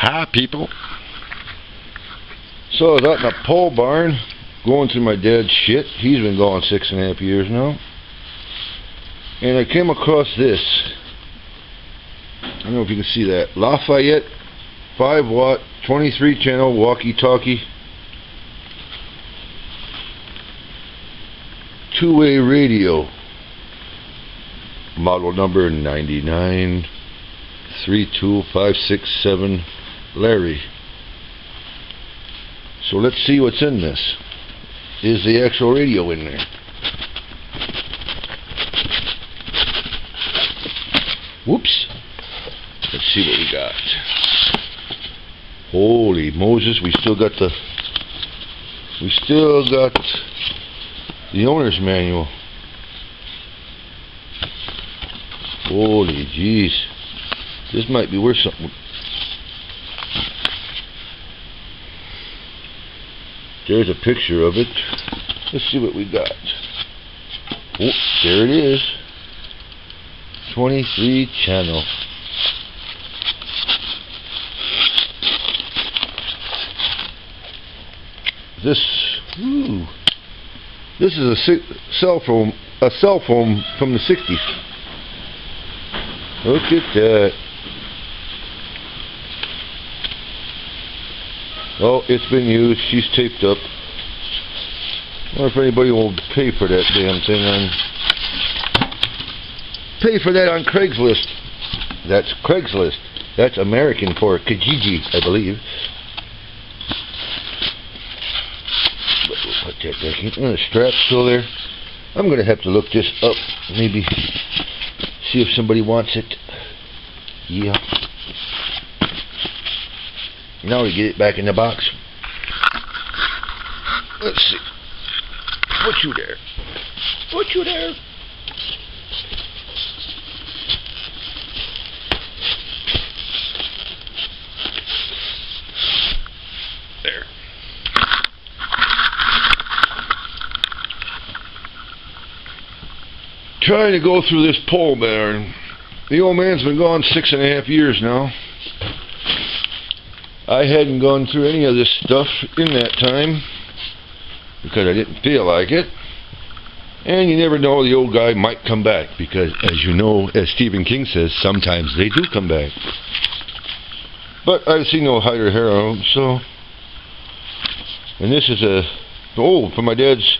Hi, people. So I was out in a pole barn going through my dad's shit. He's been gone six and a half years now. And I came across this. I don't know if you can see that. Lafayette 5 watt 23 channel walkie talkie two way radio. Model number 9932567 Larry. So let's see what's in this. Is the actual radio in there? Whoops. Let's see what we got. Holy Moses, we still got the we still got the owner's manual. Holy jeez. This might be worth something. There's a picture of it. Let's see what we got. Oh, there it is. 23 channel. This, ooh, this is a cell phone, a cell phone from the 60s. Look at that. Oh, it's been used. She's taped up. I wonder if anybody will pay for that damn thing on... Pay for that on Craigslist. That's Craigslist. That's American for Kijiji, I believe. But put that back in. Uh, oh, the strap's still there. I'm going to have to look this up. Maybe see if somebody wants it. Yeah. Now we get it back in the box. Let's see. Put you there. Put you there. There. Trying to go through this pole barn. The old man's been gone six and a half years now. I hadn't gone through any of this stuff in that time because I didn't feel like it. And you never know, the old guy might come back because, as you know, as Stephen King says, sometimes they do come back. But I see no higher them, so. And this is a old from my dad's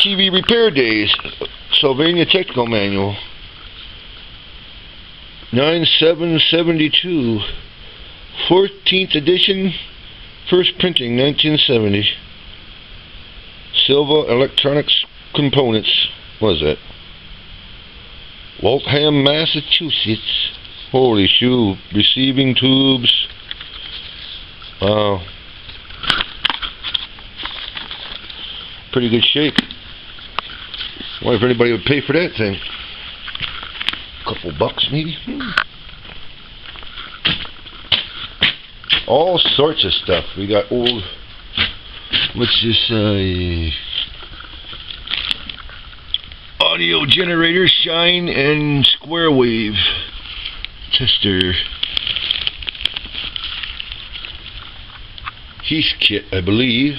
TV repair days, Sylvania Technical Manual. 9772 14th edition first printing 1970 Silva Electronics Components was it Waltham Massachusetts. Holy shoe receiving tubes. Wow. Pretty good shape. Wonder if anybody would pay for that thing. A couple bucks maybe. Hmm. All sorts of stuff. We got old, what's this, uh, audio generator, sine, and square wave tester. Heathkit, I believe.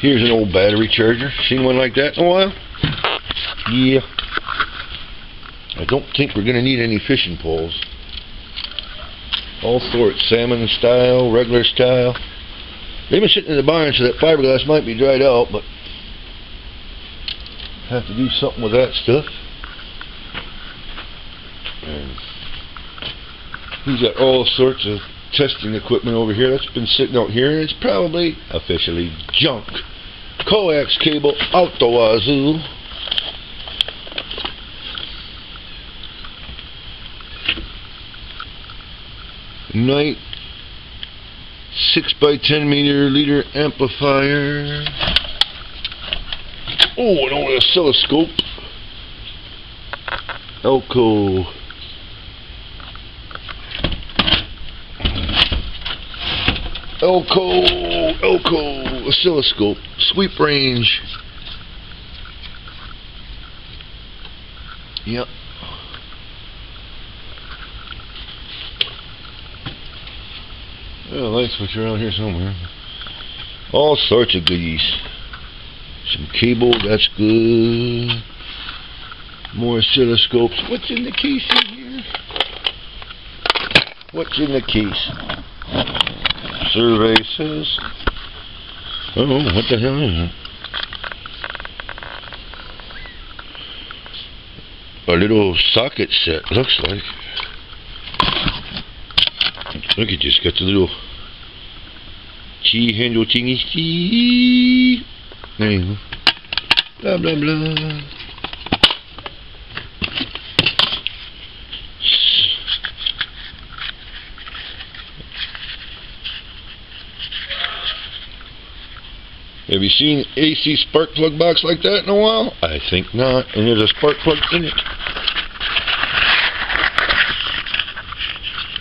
Here's an old battery charger. Seen one like that in a while? Yeah. I don't think we're going to need any fishing poles. All sorts, salmon style, regular style. They've been sitting in the barn so that fiberglass might be dried out, but have to do something with that stuff. And he's got all sorts of testing equipment over here that's been sitting out here, and it's probably officially junk. Coax cable out the wazoo. Knight 6 by 10 meter linear amplifier. Oh, an old oscilloscope. Elco. Elco, Elco, oscilloscope, sweep range. Yep. Yeah, switch around here somewhere. All sorts of goodies. Some cable, that's good. More oscilloscopes. What's in the case in here? What's in the case? Survey says. Oh, what the hell is it? A little socket set, looks like. Look at this, got the little key handle thingy. There you go. Blah, blah, blah. Have you seen AC spark plug box like that in a while? I think not. And there's a spark plug in it.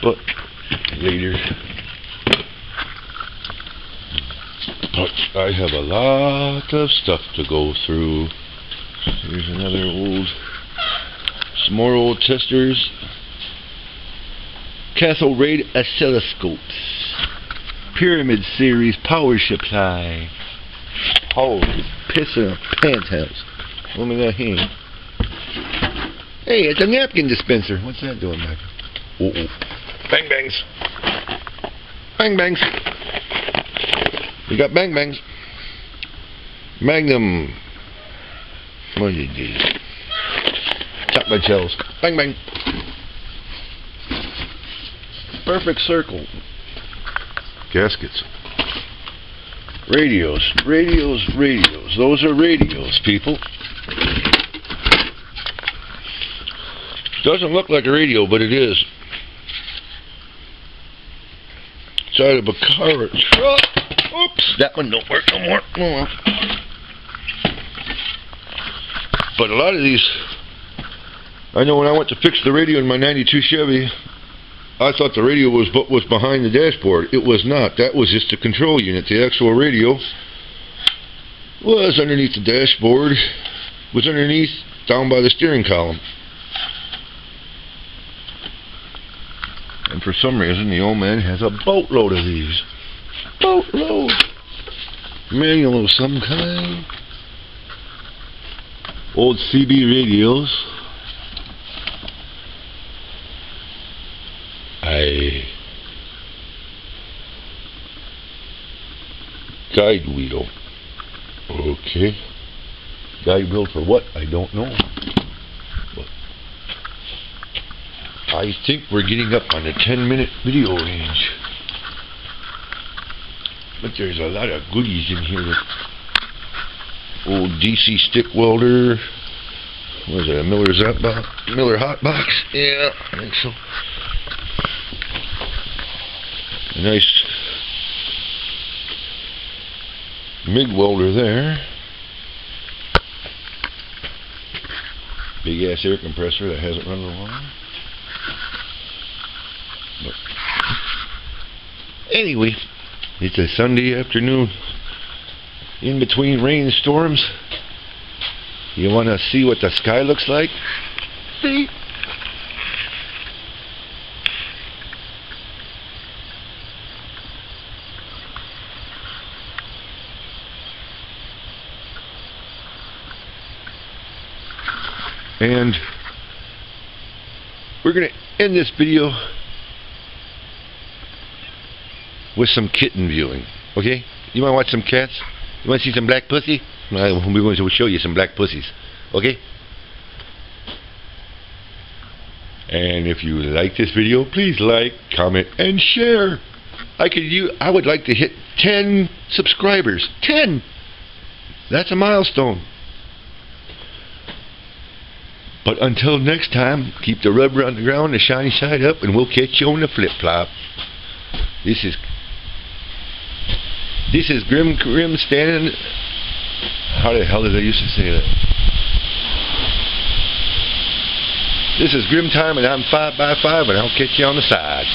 But But I have a lot of stuff to go through. Here's another old, some more old testers. Castle Raid oscilloscopes. Pyramid series power supply. Holy piss in a pants house. Let me that hand. Hey, it's a napkin dispenser. What's that doing back? Uh oh. Bang bangs. Bang bangs. We got bang bangs. Magnum. Oh, what did you do? Chocolate shells. Bang bang. Perfect circle. Gaskets. Radios, radios, radios. Those are radios, people. Doesn't look like a radio, but it is. Side of a car or truck. Oops, that one don't work no more. Oh, well. But a lot of these, I know when I went to fix the radio in my 92 Chevy, I thought the radio was what was behind the dashboard. It was not. That was just the control unit. The actual radio was underneath the dashboard, was underneath, down by the steering column. And for some reason, the old man has a boatload of these. Boatload. Manual of some kind. Old CB radios. I guide wheel. Okay. Guide wheel for what? I don't know. But I think we're getting up on the 10 minute video range. But there's a lot of goodies in here. Old DC stick welder. Was it a Miller Zap box? Miller Hot Box? Yeah, I think so. A nice MIG welder there. Big ass air compressor that hasn't run in a while. But anyway, it's a Sunday afternoon in between rainstorms. You want to see what the sky looks like? See? And we're going to end this video with some kitten viewing. Okay? You want to watch some cats? You want to see some black pussy? We're going to show you some black pussies. Okay? And if you like this video, please like, comment, and share. I could you I would like to hit 10 subscribers. 10. That's a milestone. But until next time, keep the rubber on the ground, the shiny side up, and we'll catch you on the flip flop. This is this is Grim Grim standing. How the hell did I used to say that? This is Grimtide, and I'm five by five, and I'll catch you on the side.